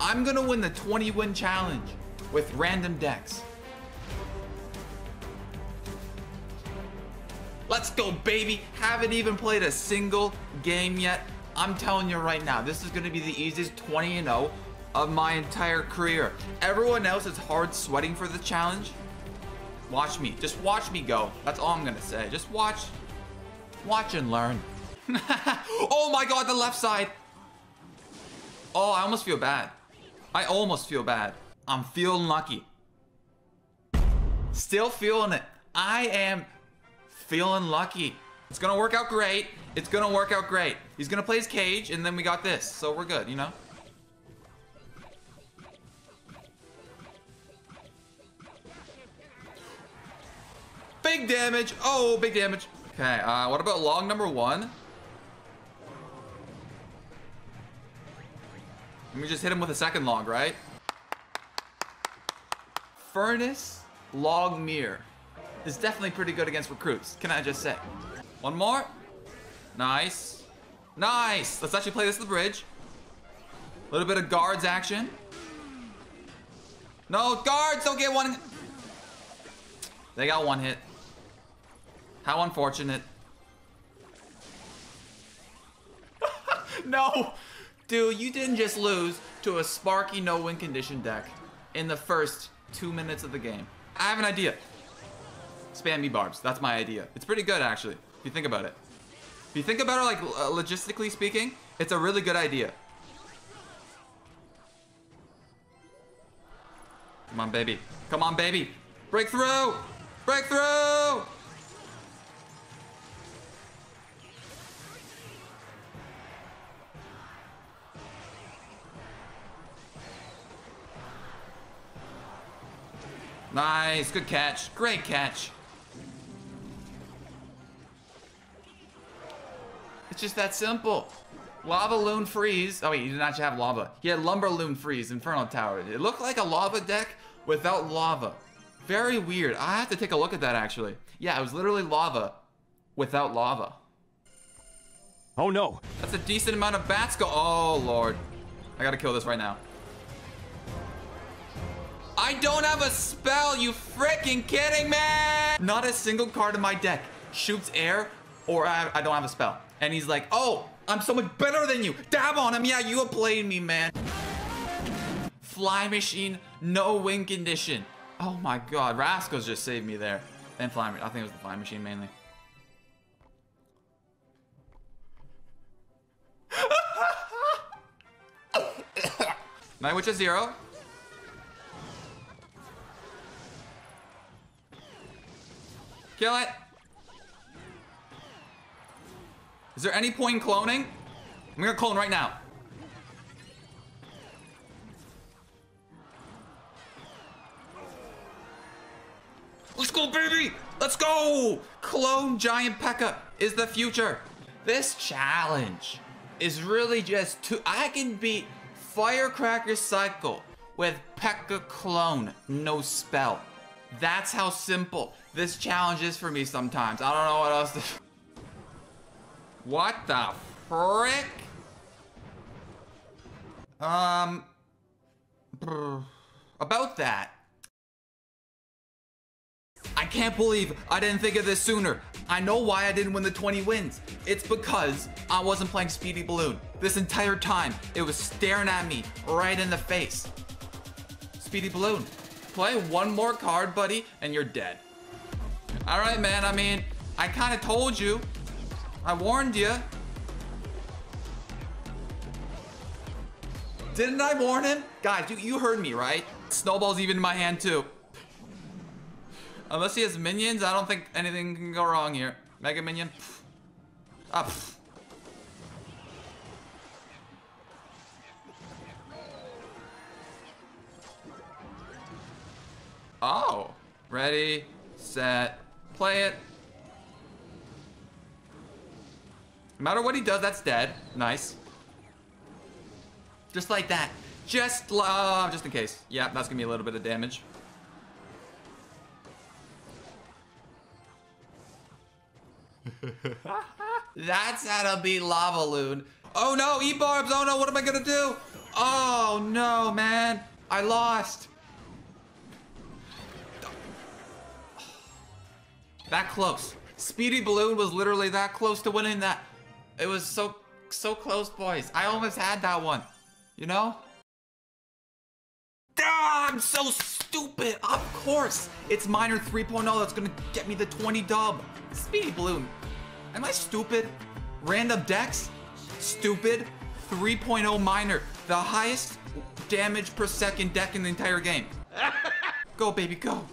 I'm gonna win the 20 win challenge with random decks. Let's go, baby. Haven't even played a single game yet. I'm telling you right now, this is gonna be the easiest 20 and 0 of my entire career. Everyone else is hard sweating for the challenge. Watch me. Just watch me go. That's all I'm gonna say. Just watch. Watch and learn. oh my god, the left side. Oh, I almost feel bad. I almost feel bad. I'm feeling lucky. Still feeling it. I am feeling lucky. It's gonna work out great. It's gonna work out great. He's gonna play his cage, and then we got this. So we're good, you know? Big damage. Oh, big damage. Okay, uh, what about log number one? Let me just hit him with a second log, right? Furnace Log Mirror is definitely pretty good against recruits. Can I just say? One more. Nice. Nice. Let's actually play this to the bridge. A little bit of guards action. No, guards don't get one. They got one hit. How unfortunate. no! Dude, you didn't just lose to a Sparky no-win condition deck in the first two minutes of the game. I have an idea. Spam me barbs. That's my idea. It's pretty good, actually, if you think about it. If you think about it, like, uh, logistically speaking, it's a really good idea. Come on, baby. Come on, baby. Break through! Nice, good catch. Great catch. It's just that simple. Lava Loon Freeze. Oh wait, you did not have lava. He had Lumber Loon Freeze, Inferno Tower. It looked like a lava deck without lava. Very weird. I have to take a look at that actually. Yeah, it was literally lava without lava. Oh no. That's a decent amount of bats go. Oh lord. I gotta kill this right now. I don't have a spell, you freaking kidding me? Not a single card in my deck shoots air or I, I don't have a spell. And he's like, oh, I'm so much better than you. Dab on him. Yeah, you played me, man. Fly machine, no win condition. Oh my god, Rascals just saved me there. And fly, I think it was the fly machine mainly. Night Witch is zero. Kill it. Is there any point in cloning? I'm gonna clone right now. Let's go, baby! Let's go! Clone Giant P.E.K.K.A. is the future. This challenge is really just to I can beat Firecracker Cycle with P.E.K.K.A. Clone, no spell. That's how simple this challenge is for me sometimes. I don't know what else to... What the frick? Um... About that. I can't believe I didn't think of this sooner. I know why I didn't win the 20 wins. It's because I wasn't playing Speedy Balloon. This entire time, it was staring at me right in the face. Speedy Balloon, play one more card, buddy, and you're dead. All right, man, I mean, I kind of told you. I warned you. Didn't I warn him? Guys, you, you heard me, right? Snowball's even in my hand, too. Unless he has minions, I don't think anything can go wrong here. Mega Minion. Ah. Ready, set, play it. No matter what he does, that's dead. Nice. Just like that. Just, uh, just in case. Yeah, that's gonna be a little bit of damage. That's how to beat Lava Loon. Oh no, E-Barbs! Oh no, what am I gonna do? Oh no, man. I lost. That close. Speedy Balloon was literally that close to winning that. It was so, so close, boys. I almost had that one. You know? Ah, I'm so stupid. Of course. It's Miner 3.0 that's gonna get me the 20 dub. Speedy Balloon. Am I stupid? Random decks? Stupid. 3.0 Miner. The highest damage per second deck in the entire game. go, baby, go.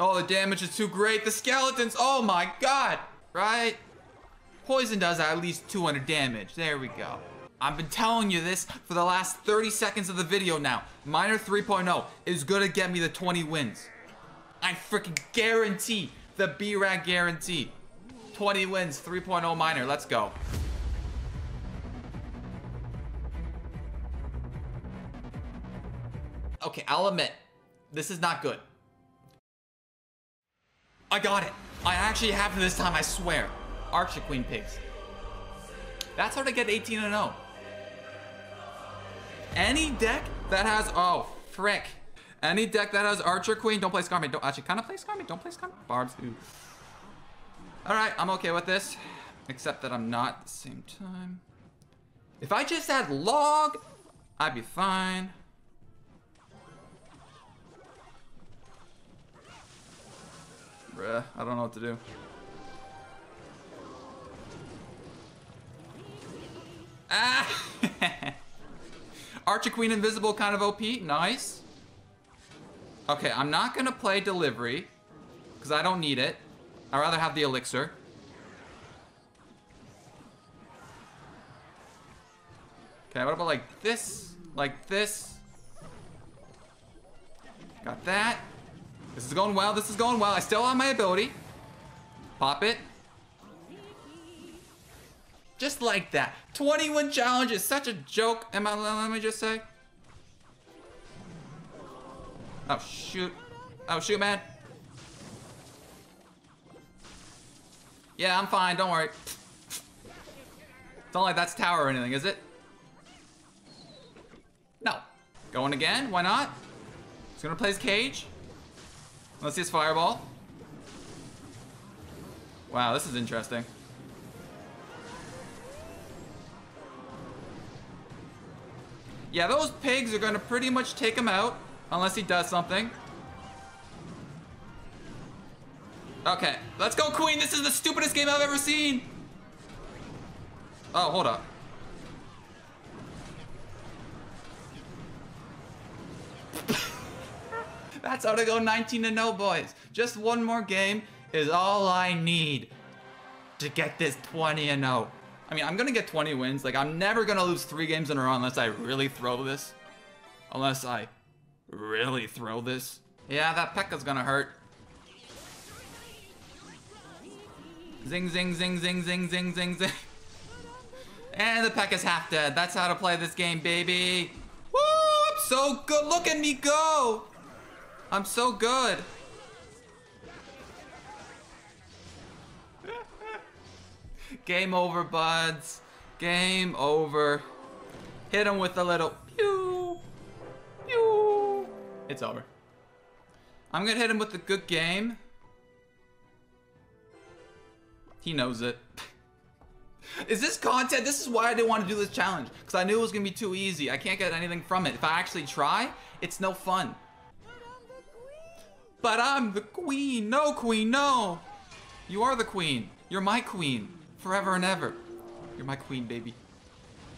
Oh, the damage is too great. The skeletons, oh my god. Right? Poison does at least 200 damage. There we go. I've been telling you this for the last 30 seconds of the video now. Miner 3.0 is gonna get me the 20 wins. I freaking guarantee the B-rad guarantee. 20 wins, 3.0 Miner. let's go. Okay, I'll admit, this is not good. I got it. I actually have this time, I swear. Archer Queen Pigs. That's how to get 18 and 0. Any deck that has, oh, frick. Any deck that has Archer Queen, don't play Skarmy. Don't actually kind of play Skarmy. Don't play Skarmy. Barbs. Ooh. All right, I'm okay with this, except that I'm not at the same time. If I just had log, I'd be fine. I don't know what to do. Ah! Archer Queen Invisible kind of OP. Nice. Okay, I'm not going to play Delivery because I don't need it. I'd rather have the Elixir. Okay, what about like this? Like this? Got that. This is going well. This is going well. I still have my ability. Pop it. Just like that. 21 challenge is such a joke. Am I, let me just say. Oh, shoot. Oh, shoot, man. Yeah, I'm fine. Don't worry. It's not like that's tower or anything, is it? No. Going again? Why not? He's gonna play his cage. Let's see his fireball. Wow, this is interesting. Yeah, those pigs are gonna pretty much take him out. Unless he does something. Okay, let's go queen. This is the stupidest game I've ever seen. Oh, hold up. That's how to go 19 to 0, boys. Just one more game is all I need to get this 20 and 0. I mean, I'm gonna get 20 wins. Like, I'm never gonna lose three games in a row unless I really throw this. Unless I really throw this. Yeah, that P.E.K.K.A.'s gonna hurt. Zing, zing, zing, zing, zing, zing, zing, zing. And the P.E.K.K.A.'s half dead. That's how to play this game, baby. Woo! I'm so good. Look at me go. I'm so good. Game over, buds. Game over. Hit him with a little pew. Pew. It's over. I'm gonna hit him with a good game. He knows it. is this content? This is why I didn't want to do this challenge. Because I knew it was gonna be too easy. I can't get anything from it. If I actually try, it's no fun. But I'm the queen. No, queen, no. You are the queen. You're my queen. Forever and ever. You're my queen, baby.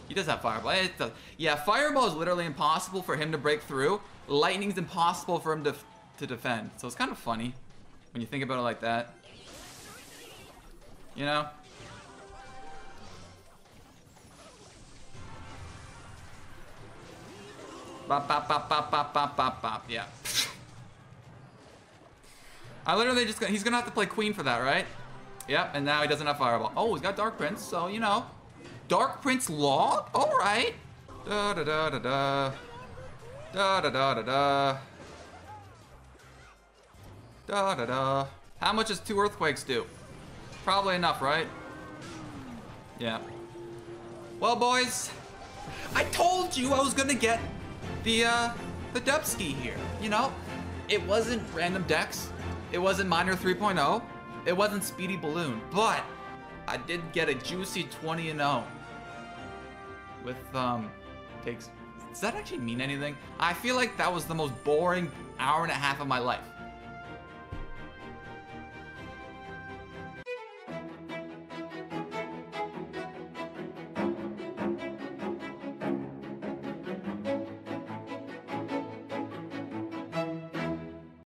He does have fireball. Does. Yeah, fireball is literally impossible for him to break through. Lightning's impossible for him to, to defend. So it's kind of funny when you think about it like that. You know? Bop, bop, bop, bop, bop, bop, bop, bop. Yeah. I literally just he's gonna have to play queen for that, right? Yep, and now he doesn't have fireball. Oh, he's got Dark Prince, so you know. Dark Prince log? Alright. Da da da da da. Da da da da da. Da da da. How much does two earthquakes do? Probably enough, right? Yeah. Well, boys, I told you I was gonna get the uh, the Dubsky here. You know, it wasn't random decks, it wasn't Miner 3.0, it wasn't Speedy Balloon, but I did get a juicy 20 and 0 with um takes. Does that actually mean anything? I feel like that was the most boring hour and a half of my life.